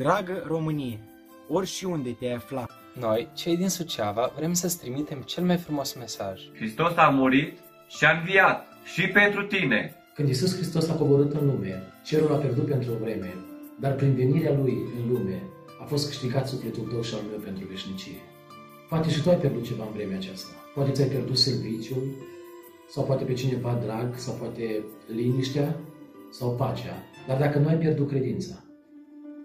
Dragă Românie, ori și unde te-ai aflat, Noi, cei din Suceava, vrem să-ți trimitem cel mai frumos mesaj. Hristos a murit și a înviat și pentru tine. Când Iisus Hristos a coborât în lume, cerul a pierdut pentru o vreme, dar prin venirea Lui în lume a fost câștigat sufletul tău și al meu pentru veșnicie. Poate și tu ai pierdut ceva în vremea aceasta. Poate ți-ai pierdut serviciul, sau poate pe cineva drag, sau poate liniștea, sau pacea. Dar dacă nu ai pierdut credința,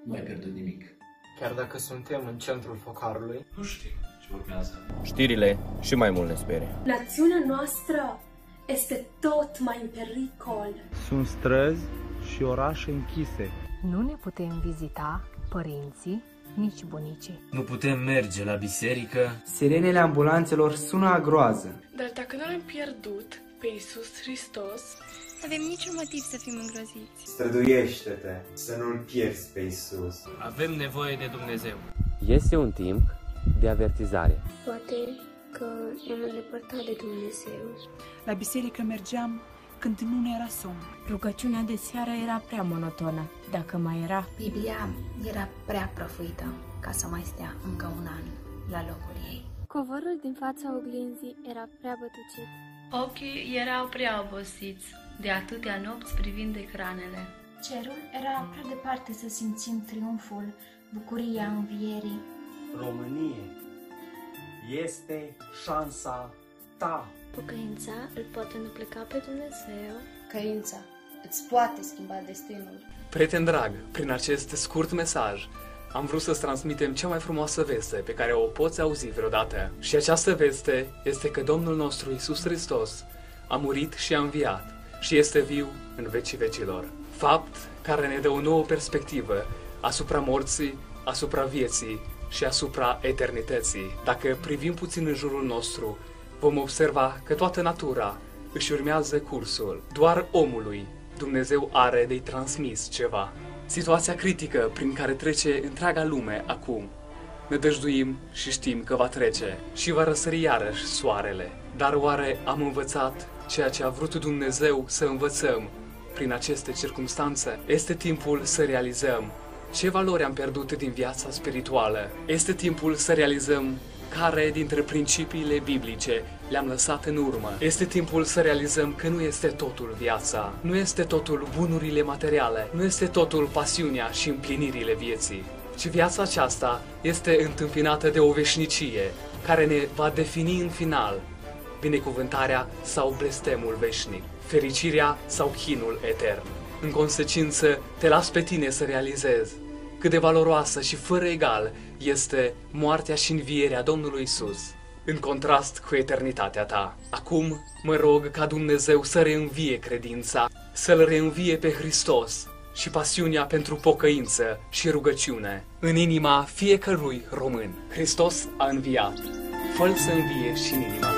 nu ai pierdut nimic. Chiar dacă suntem în centrul focarului, Nu știm ce urmează. Știrile și mai mult ne sperie. Națiunea noastră este tot mai în pericol. Sunt străzi și orașe închise. Nu ne putem vizita părinții, nici bunicii. Nu putem merge la biserică. sirenele ambulanțelor sună a groază. Dar dacă nu l-am pierdut pe Iisus Hristos, avem niciun motiv să fim îngroziți. Străduiește-te să nu-L pierzi pe Isus. Avem nevoie de Dumnezeu. Este un timp de avertizare. Poate că ne-am îndepărtat de Dumnezeu. La biserică mergeam când nu ne era somn. Rugăciunea de seară era prea monotonă, dacă mai era. Biblia era prea prăfuită ca să mai stea încă un an la locul ei. Covorul din fața oglinzii era prea bătucit. Ochii erau prea obosiți de atâtea nopți privind ecranele. Cerul era prea departe să simțim triumful, bucuria învierii. Românie este șansa ta. Pocăința îl poate pleca pe Dumnezeu. Căința îți poate schimba destinul. Prieten drag, prin acest scurt mesaj, am vrut să-ți transmitem cea mai frumoasă veste pe care o poți auzi vreodată. Și această veste este că Domnul nostru Isus Hristos a murit și a înviat și este viu în vecii vecilor. Fapt care ne dă o nouă perspectivă asupra morții, asupra vieții și asupra eternității. Dacă privim puțin în jurul nostru, vom observa că toată natura își urmează cursul. Doar omului Dumnezeu are de-i transmis ceva. Situația critică prin care trece întreaga lume acum. Ne dăjduim și știm că va trece și va răsări iarăși soarele. Dar oare am învățat ceea ce a vrut Dumnezeu să învățăm prin aceste circunstanțe? Este timpul să realizăm ce valori am pierdut din viața spirituală. Este timpul să realizăm care dintre principiile biblice le-am lăsat în urmă. Este timpul să realizăm că nu este totul viața, nu este totul bunurile materiale, nu este totul pasiunea și împlinirile vieții, ci viața aceasta este întâmpinată de o veșnicie care ne va defini în final binecuvântarea sau blestemul veșnic, fericirea sau chinul etern. În consecință, te las pe tine să realizezi cât de valoroasă și fără egal este moartea și învierea Domnului Isus, în contrast cu eternitatea ta. Acum mă rog ca Dumnezeu să reînvie credința, să-L reînvie pe Hristos și pasiunea pentru pocăință și rugăciune în inima fiecărui român. Hristos a înviat. fă să învie și în inima